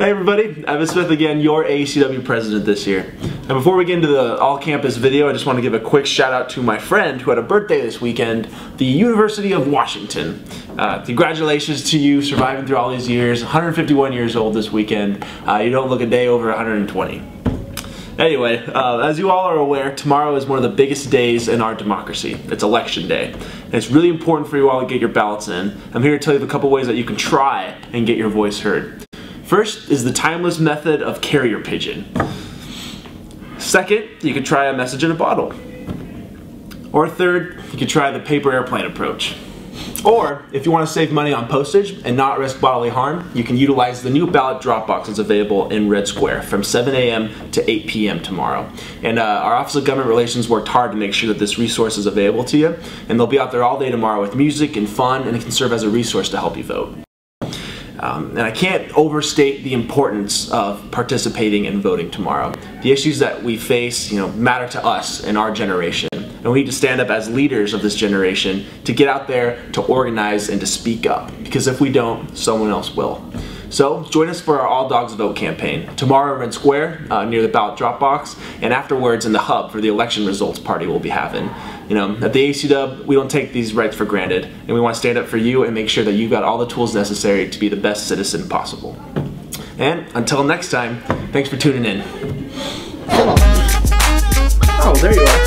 Hey everybody, Evan Smith again, your ASUW president this year. And before we get into the all-campus video, I just want to give a quick shout out to my friend who had a birthday this weekend, the University of Washington. Uh, congratulations to you surviving through all these years, 151 years old this weekend. Uh, you don't look a day over 120. Anyway, uh, as you all are aware, tomorrow is one of the biggest days in our democracy. It's election day. And it's really important for you all to get your ballots in. I'm here to tell you a couple ways that you can try and get your voice heard. First is the timeless method of carrier pigeon. Second, you could try a message in a bottle. Or third, you could try the paper airplane approach. Or, if you want to save money on postage and not risk bodily harm, you can utilize the new ballot drop boxes available in Red Square from 7 a.m. to 8 p.m. tomorrow. And uh, our Office of Government Relations worked hard to make sure that this resource is available to you. And they'll be out there all day tomorrow with music and fun, and it can serve as a resource to help you vote. Um, and I can't overstate the importance of participating and voting tomorrow. The issues that we face, you know, matter to us in our generation. And we need to stand up as leaders of this generation to get out there, to organize, and to speak up. Because if we don't, someone else will. So join us for our All Dawgs Vote campaign tomorrow in Square uh, near the ballot drop box, and afterwards in the hub for the election results party we'll be having. You know, at the ASUW, we don't take these rights for granted, and we want to stand up for you and make sure that you've got all the tools necessary to be the best citizen possible. And until next time, thanks for tuning in. Oh, there you are.